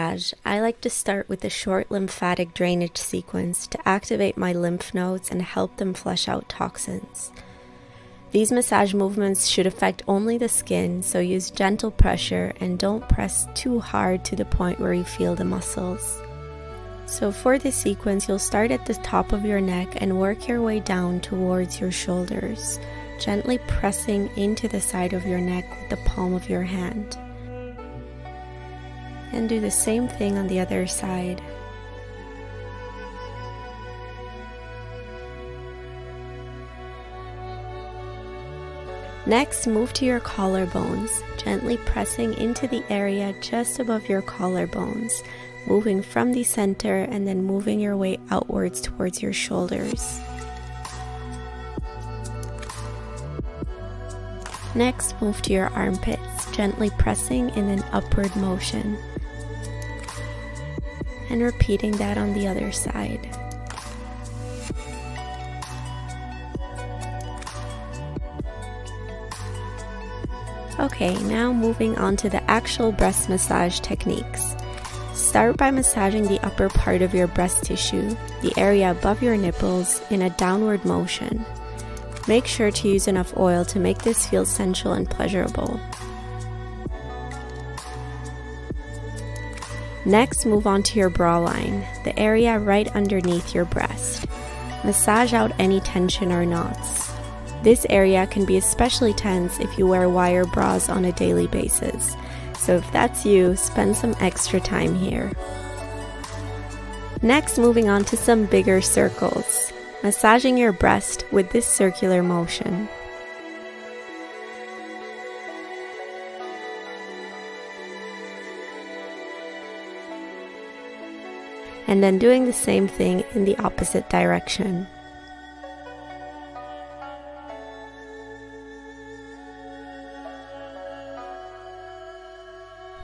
I like to start with a short lymphatic drainage sequence to activate my lymph nodes and help them flush out toxins. These massage movements should affect only the skin, so use gentle pressure and don't press too hard to the point where you feel the muscles. So for this sequence, you'll start at the top of your neck and work your way down towards your shoulders, gently pressing into the side of your neck with the palm of your hand and do the same thing on the other side. Next, move to your collarbones, gently pressing into the area just above your collarbones, moving from the center and then moving your way outwards towards your shoulders. Next, move to your armpits, gently pressing in an upward motion and repeating that on the other side. Okay, now moving on to the actual breast massage techniques. Start by massaging the upper part of your breast tissue, the area above your nipples, in a downward motion. Make sure to use enough oil to make this feel sensual and pleasurable. Next, move on to your bra line, the area right underneath your breast. Massage out any tension or knots. This area can be especially tense if you wear wire bras on a daily basis. So if that's you, spend some extra time here. Next, moving on to some bigger circles. Massaging your breast with this circular motion. And then doing the same thing in the opposite direction.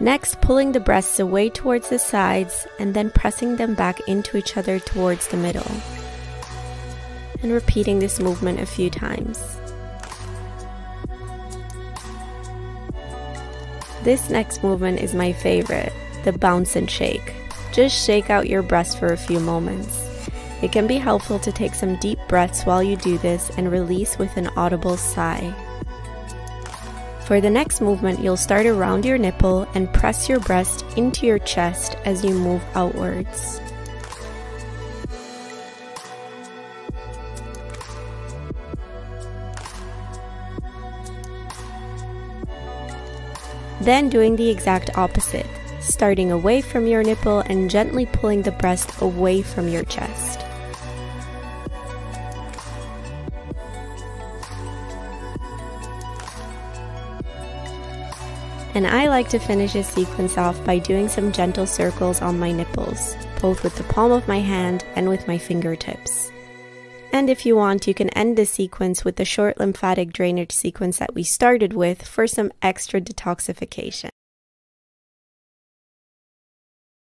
Next, pulling the breasts away towards the sides and then pressing them back into each other towards the middle. And repeating this movement a few times. This next movement is my favorite, the bounce and shake. Just shake out your breast for a few moments. It can be helpful to take some deep breaths while you do this and release with an audible sigh. For the next movement, you'll start around your nipple and press your breast into your chest as you move outwards. Then doing the exact opposite starting away from your nipple and gently pulling the breast away from your chest. And I like to finish this sequence off by doing some gentle circles on my nipples, both with the palm of my hand and with my fingertips. And if you want, you can end the sequence with the short lymphatic drainage sequence that we started with for some extra detoxification.